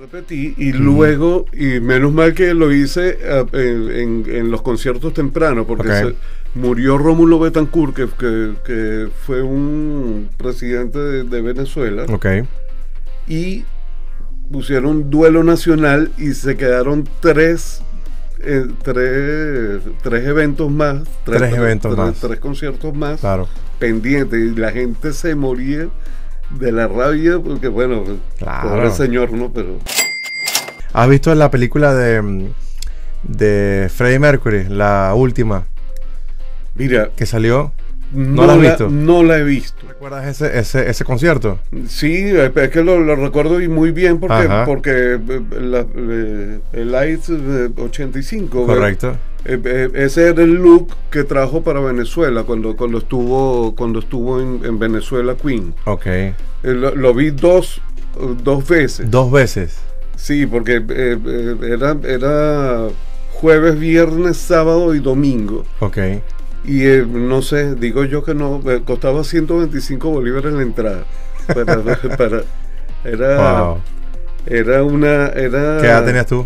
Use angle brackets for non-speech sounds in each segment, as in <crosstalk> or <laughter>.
repetí y luego, y menos mal que lo hice eh, en, en los conciertos tempranos, porque se- murió Rómulo Betancourt, que, que- que fue un presidente de, de Venezuela, Ok. y pusieron duelo nacional y se quedaron tres, eh, tres, tres eventos más, Tres eventos tres- más. tres conciertos más Claro. pendientes y la gente se moría de la rabia porque bueno, Claro. pobre señor, ¿no? Pero ¿Has visto la película de, mm, de Freddie Mercury, la última mira, que salió? no, la has la, visto? no la he visto. ¿Recuerdas ese, ese, ese concierto? Sí, es que lo, lo recuerdo y muy bien porque, Ajá. porque eh, la- eh, el eh, 85. Correcto. eh, eh, ese era el look que trajo para Venezuela cuando, cuando estuvo, cuando estuvo en, en Venezuela Queen. Ok. Eh, lo, lo vi dos, dos veces. Dos veces. Sí, porque eh, eh, era, era jueves, viernes, sábado y domingo. Ok. Y eh, no sé, digo yo que no, eh, costaba 125 bolívares la entrada. Para, <laughs> para- era, Wow. era una. Era, ¿Qué edad tenías tú?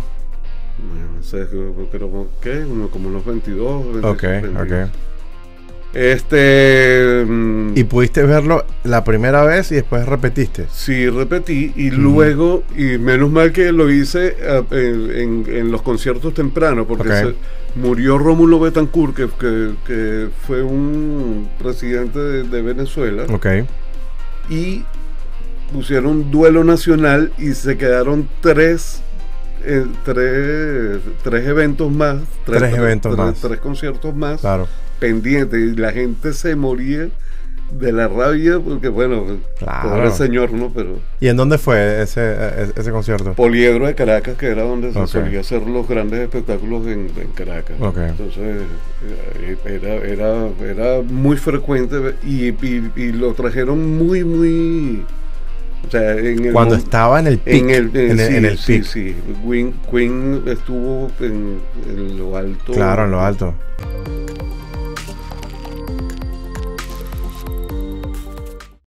No sé, creo que como, unos 22. Ok, 22. ok. Este. mm, Y pudiste verlo la primera vez y después repetiste. Sí, repetí y luego, y menos mal que lo hice eh, en, en- en los conciertos tempranos, porque Ok. se- murió Rómulo Betancourt, que, que- que fue un presidente de, de Venezuela, Ok. y pusieron duelo nacional y se quedaron tres, eh, tres, tres eventos más, Tres eventos tres- más. tres conciertos más Claro. pendientes, y la gente se moría de la rabia, porque bueno, Claro. pobre señor, ¿no? Pero... ¿Y en dónde fue ese, e- ese concierto? Poliedro de Caracas, que era donde se solía hacer los grandes espectáculos en, en Caracas. Entonces, eh, era, era, era muy frecuente y, y- y lo trajeron muy, muy... O sea, en el Cuando estaba en el pic. en el, en, el- sí, en el sí, pic. sí. Queen, Queen estuvo en, en lo alto. Claro, en lo alto.